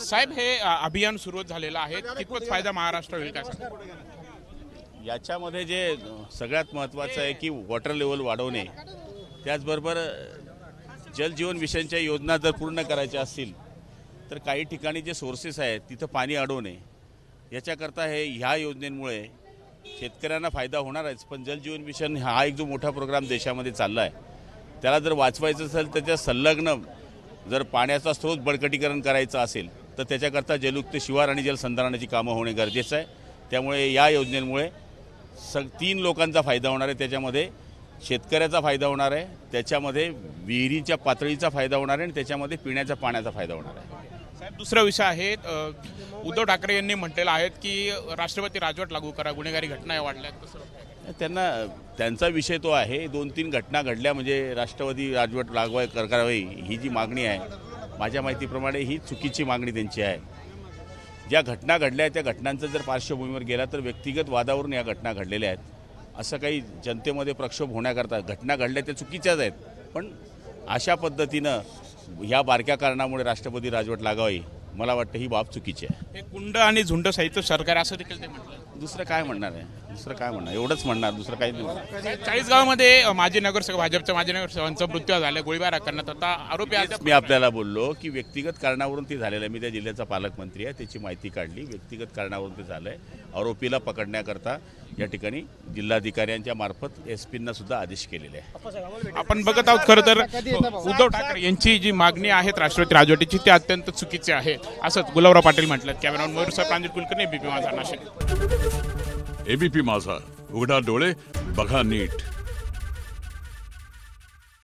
साहेब हे अभियान सुरू झालेलं आहे. कितपत फायदा महाराष्ट्र होईल काय? सांगा? याच्यामध्ये जे सगळ्यात महत्त्वाचं आहे की वॉटर लेवल वाढवणे. त्याचबरोबर जलजीवन मिशनच्या योजना जर पूर्ण करायच्या असतील तर काही ठिकाणी जे सोर्सेस आहेत तिथं पाणी अडवणे. याच्याकरता हे ह्या योजनेमुळे शेतकऱ्यांना फायदा होणारच पण जलजीवन मिशन हा एक जो मोठा प्रोग्राम देशामध्ये चालला आहे त्याला जर वाचवायचं असेल त्याच्या संलग्न जर पाण्याचा स्रोत बळकटीकरण करायचं असेल तर त्याच्याकरता जलयुक्त शिवार आणि जलसंधारणाची कामं होणे गरजेचं आहे. त्यामुळे या योजनेमुळे सग तीन लोकांचा फायदा होणार आहे. त्याच्यामध्ये शेतकऱ्याचा फायदा होणार आहे. त्याच्यामध्ये विहिरीच्या पातळीचा फायदा होणार आहे आणि त्याच्यामध्ये पिण्याच्या पाण्याचा फायदा होणार आहे. साहेब दुसरा विषय आहे उद्धव ठाकरे यांनी म्हटलेलं आहे की राष्ट्रपती राजवट लागू करा गुन्हेगारी घटना वाढल्यात तसं त्यांना त्यांचा विषय तो आहे. दोन तीन घटना घडल्या म्हणजे राष्ट्रवादी राजवट लागवाय कर- करावी ही जी मागणी आहे माझ्या माहितीप्रमाणे ही चुकीची मागणी त्यांची आहे. ज्या घटना घडल्या त्या घटनांचं जर पार्श्वभूमीवर गेला तर व्यक्तिगत वादावरून या घटना घडलेल्या आहेत. असं काही जनतेमध्ये प्रक्षोभ होण्याकरता घटना घडल्या त्या चुकीच्याच आहेत. पण अशा पद्धतीनं ह्या बारक्या कारणामुळे राष्ट्रपती राजवट लागावी. मला वाटतं ही बाब चुकीची आहे. हे गुंड आणि झुंडशाहीचं सरकार आहे असं देखील ते म्हटलं. दुसरं काय म्हणणार आहे? दुसरं काय म्हणणार? एवढंच म्हणणार दुसरं काही नाही म्हणणार. चाळीसगावमध्ये माजी नगरसेवक भाजपच्या माजी नगरसेवकांचा मृत्यू झाला गोळीबार करण्यात आता आरोपी अद्याप मी आपल्याला बोललो की व्यक्तिगत कारणावरून ते झालेलं आहे. मी त्या जिल्ह्याचा पालकमंत्री आहे त्याची माहिती काढली. व्यक्तिगत कारणावरून ते झालं आहे आरोपीला पकडण्याकरता या ठिकाणी जिल्हाधिकाऱ्यांच्या मार्फत एस पींना सुद्धा आदेश केलेले आहे आपण बघत आहोत खरं तर उद्धव ठाकरे यांची जी मागणी आहेत राष्ट्रपती राजवटीची ती अत्यंत चुकीची आहे. असंच गुलाबराव पाटील म्हटलं कॅमेरामॅन मयूर साहेब प्रांजल कुलकर्णी बीपी माझा नाशिक. एबीपी माझा उघडा डोळे बघा नीट.